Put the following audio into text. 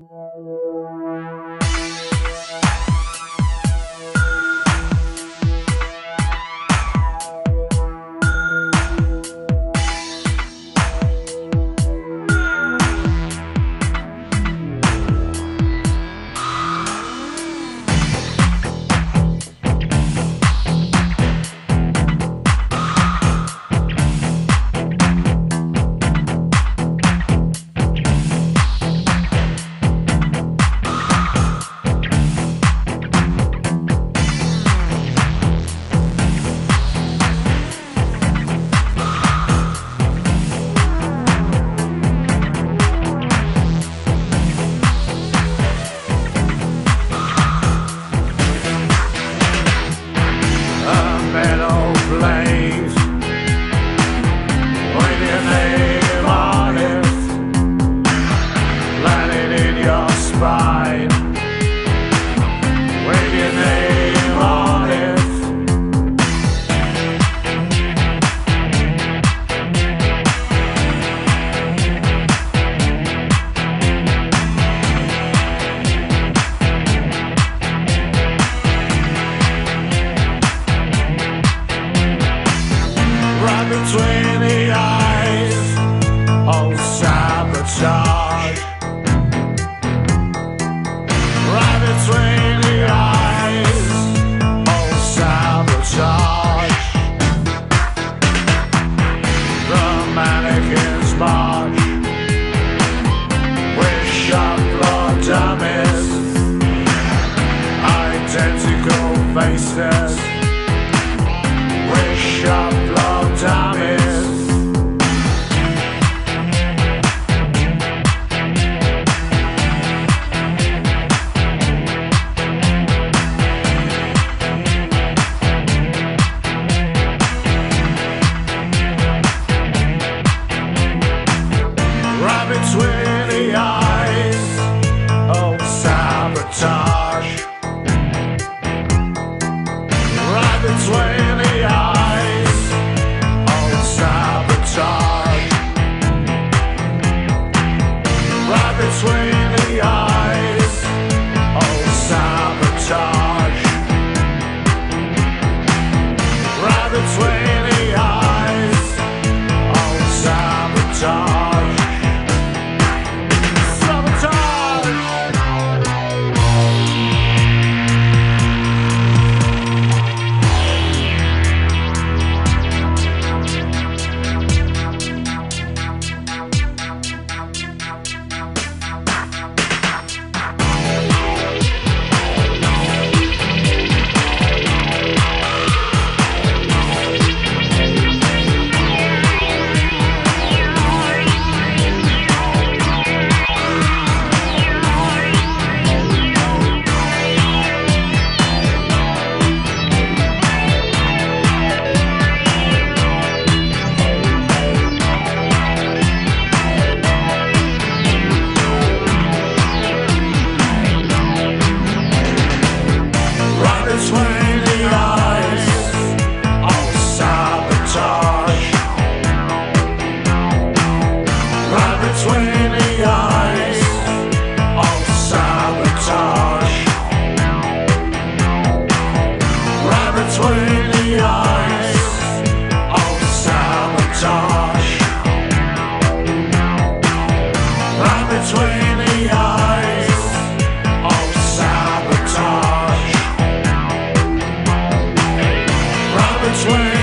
Yeah. Identical faces with sharp between the eyes of sabotage. Between